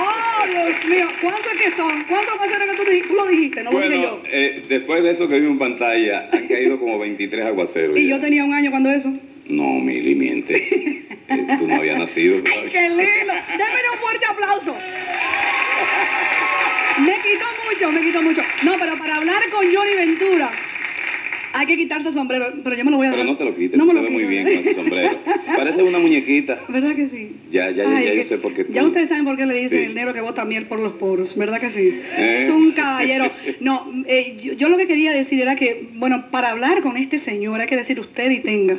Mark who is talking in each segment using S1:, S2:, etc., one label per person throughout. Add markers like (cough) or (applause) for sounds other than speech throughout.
S1: ¡Oh, Dios mío! ¿Cuántos que son? ¿Cuántos aguaceros que tú, lo dijiste? No lo dije yo.
S2: eh, después de eso que vimos en pantalla, han caído como 23 aguaceros.
S1: Y
S2: ya.
S1: yo tenía un año cuando eso.
S2: No, Mili, miente. (laughs) Eh, Tú no habías nacido.
S1: ¡Ay, qué lindo! Démele un fuerte aplauso. Me quitó mucho, me quitó mucho. No, pero para hablar con Johnny Ventura hay que quitarse el sombrero, pero yo me lo voy a
S2: Pero
S1: dar.
S2: no te lo quites,
S1: No me
S2: te
S1: lo
S2: muy bien con ese sombrero. Parece una muñequita.
S1: ¿Verdad que sí?
S2: Ya, ya, ya,
S1: Ay,
S2: ya yo sé por qué tú-
S1: Ya ustedes saben por qué le dicen
S2: Sí.
S1: el negro que bota miel por los poros, ¿verdad que sí?
S2: ¿Eh?
S1: Es un caballero. No, eh, yo, yo lo que quería decir era que, bueno, para hablar con este señor hay que decir usted y tenga.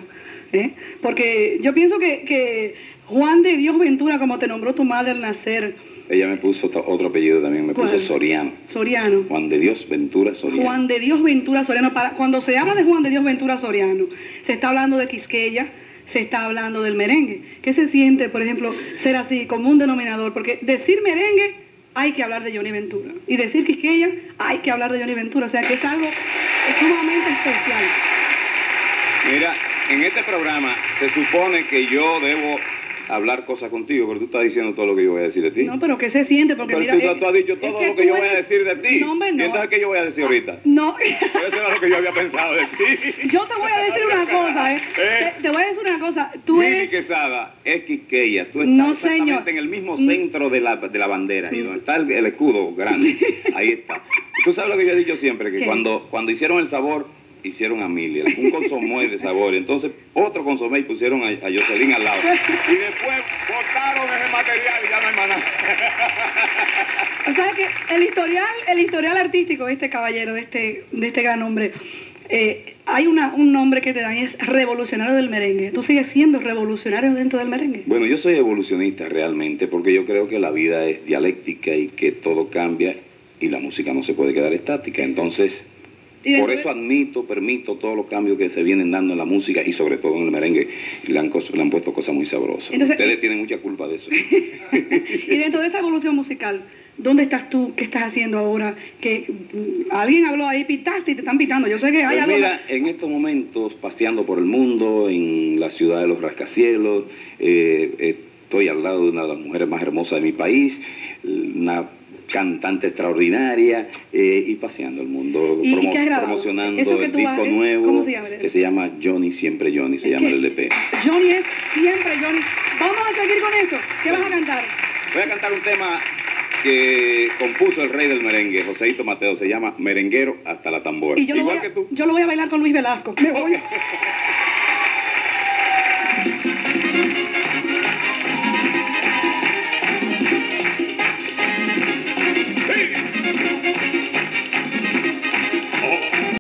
S1: ¿eh? Porque yo pienso que, que Juan de Dios Ventura, como te nombró tu madre al nacer,
S2: Ella me puso otro, apellido también, me puso. Soriano.
S1: Soriano.
S2: Juan de Dios Ventura Soriano.
S1: Juan de Dios Ventura Soriano. Para, cuando se habla de Juan de Dios Ventura Soriano, se está hablando de Quisqueya, se está hablando del merengue. ¿Qué se siente, por ejemplo, ser así, como un denominador? Porque decir merengue hay que hablar de Johnny Ventura. Y decir Quisqueya hay que hablar de Johnny Ventura. O sea que es algo sumamente especial.
S2: Mira, en este programa se supone que yo debo hablar cosas contigo, pero tú estás diciendo todo lo que yo voy a decir de ti.
S1: No, pero ¿qué se siente? Porque
S2: Pero
S1: mira,
S2: tú, tú has dicho todo lo que yo voy a decir de ti.
S1: No, hombre, no.
S2: ¿Y entonces qué yo voy a decir ahorita?
S1: No. (laughs)
S2: Eso era lo que yo había pensado de ti.
S1: Yo te voy a decir una cosa, ¿eh? (laughs)
S2: ¿Eh?
S1: Te, te voy a decir una cosa. Tú
S2: Mili
S1: eres...
S2: Quesada es Quisqueya. Tú estás
S1: No,
S2: exactamente
S1: señor.
S2: en el mismo
S1: Mm.
S2: centro de la, de la bandera, y donde está el, el escudo grande. (laughs) Ahí está. Tú sabes lo que yo he dicho siempre, que
S1: ¿Qué?
S2: cuando, cuando hicieron el sabor, hicieron a Mili, un consomé de sabor. Entonces, otro consomé y pusieron a, a Jocelyn al lado. Y después botaron ese material y ya no hay nada.
S1: O sea que el historial, el historial artístico de este caballero, de este, de este gran hombre, eh, hay una, un nombre que te dan y es revolucionario del merengue. Tú sigues siendo revolucionario dentro del merengue.
S2: Bueno, yo soy evolucionista realmente porque yo creo que la vida es dialéctica y que todo cambia y la música no se puede quedar estática. Entonces, por eso admito, permito todos los cambios que se vienen dando en la música y sobre todo en el merengue. Le han, cos- le han puesto cosas muy sabrosas.
S1: Entonces-
S2: Ustedes tienen mucha culpa de eso. (laughs)
S1: Y dentro de esa evolución musical, ¿dónde estás tú? ¿Qué estás haciendo ahora? Que mm, alguien habló ahí, pitaste y te están pitando. Yo sé que hay
S2: Pues
S1: algo.
S2: mira, en estos momentos, paseando por el mundo, en la ciudad de los rascacielos, eh, eh, estoy al lado de una de las mujeres más hermosas de mi país, una cantante extraordinaria, eh, y paseando el mundo,
S1: ¿Y-
S2: promocionando
S1: Eso
S2: el disco nuevo
S1: ¿cómo se llama?
S2: que se llama Johnny Siempre Johnny, se llama el LP.
S1: Johnny es siempre Johnny. Vamos a seguir con eso. ¿Qué vas a cantar?
S2: Voy a cantar un tema que compuso el rey del merengue, Joseito Mateo, se llama Merenguero hasta la tambora.
S1: Y yo
S2: Igual
S1: a,
S2: que tú.
S1: yo lo voy a bailar con Luis Velasco. (laughs) Me voy.